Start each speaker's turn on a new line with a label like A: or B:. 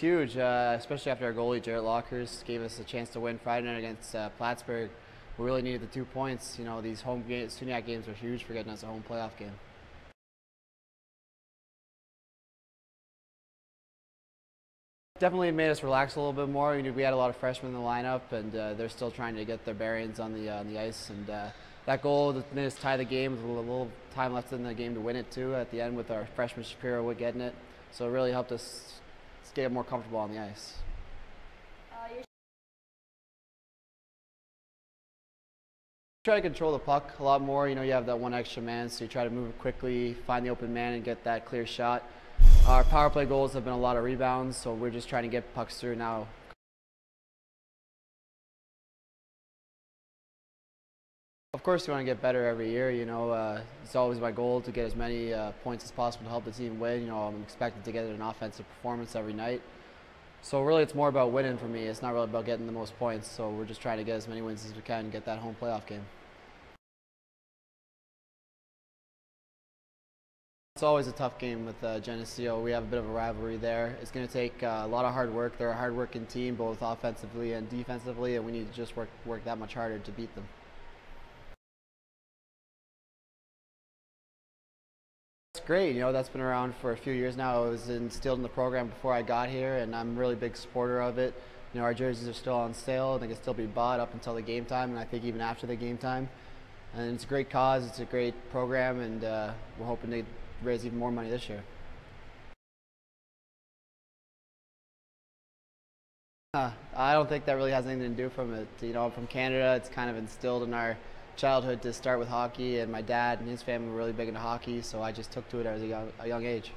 A: Huge, uh, especially after our goalie Jarrett Lockers gave us a chance to win Friday night against uh, Plattsburgh. We really needed the two points. You know, these home games, SUNYAC games are huge for getting us a home playoff game. Definitely made us relax a little bit more. We had a lot of freshmen in the lineup, and uh, they're still trying to get their bearings on the uh, on the ice. And uh, that goal that made us tie the game with a little time left in the game to win it too. At the end, with our freshman Shapiro getting it, so it really helped us get more comfortable on the ice. Uh, try to control the puck a lot more. You know, you have that one extra man, so you try to move quickly, find the open man, and get that clear shot. Our power play goals have been a lot of rebounds, so we're just trying to get pucks through now. Of course, we want to get better every year. You know, uh, it's always my goal to get as many uh, points as possible to help the team win. You know, I'm expected to get an offensive performance every night. So really, it's more about winning for me. It's not really about getting the most points. So we're just trying to get as many wins as we can and get that home playoff game. It's always a tough game with uh, Geneseo. We have a bit of a rivalry there. It's going to take uh, a lot of hard work. They're a hard-working team, both offensively and defensively, and we need to just work work that much harder to beat them. Great. You know, that's been around for a few years now. It was instilled in the program before I got here, and I'm a really big supporter of it. You know, our jerseys are still on sale. They can still be bought up until the game time, and I think even after the game time. And it's a great cause. It's a great program, and uh, we're hoping to raise even more money this year. Uh, I don't think that really has anything to do from it. You know, I'm from Canada. It's kind of instilled in our childhood to start with hockey, and my dad and his family were really big into hockey, so I just took to it at a young, a young age.